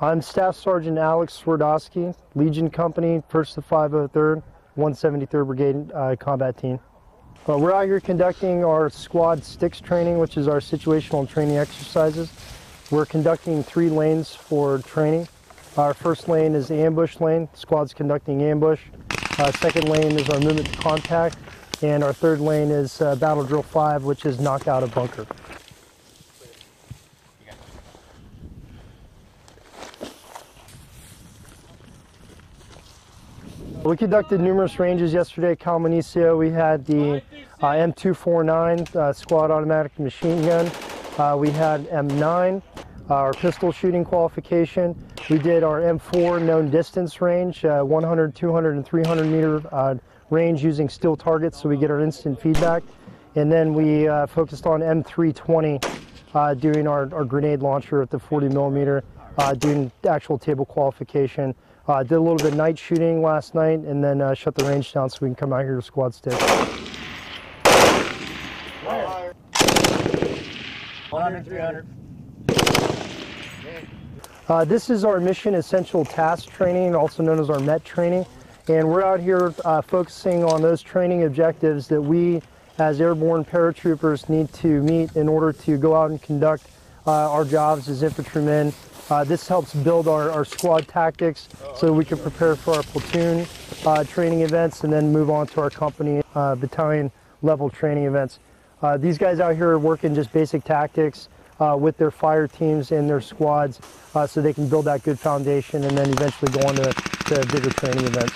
I'm Staff Sergeant Alex Sweredoski, Legion Company, 1st to 503rd, 173rd Brigade uh, Combat Team. Uh, we're out here conducting our squad sticks training, which is our situational training exercises. We're conducting three lanes for training. Our first lane is the ambush lane. Squad's conducting ambush. Uh, second lane is our movement to contact. And our third lane is uh, battle drill five, which is knock out a bunker. We conducted numerous ranges yesterday at Cao Malnisio. We had the uh, M249 uh, squad automatic machine gun. Uh, we had M9, uh, our pistol shooting qualification. We did our M4 known distance range, uh, 100, 200, and 300 meter uh, range using steel targets so we get our instant feedback. And then we focused on M320 doing our, our grenade launcher at the 40 millimeter, doing actual table qualification. Uh, did a little bit of night shooting last night and then uh, shut the range down so we can come out here to squad stick. 100, 300. Uh, this is our mission essential task training, also known as our MET training. And we're out here uh, focusing on those training objectives that we as airborne paratroopers need to meet in order to go out and conduct uh, our jobs as infantrymen uh, this helps build our, our, squad tactics so we can prepare for our platoon uh, training events and then move on to our company uh, battalion level training events. These guys out here are working just basic tactics uh, with their fire teams and their squads uh, so they can build that good foundation and then eventually go on to, to bigger training events.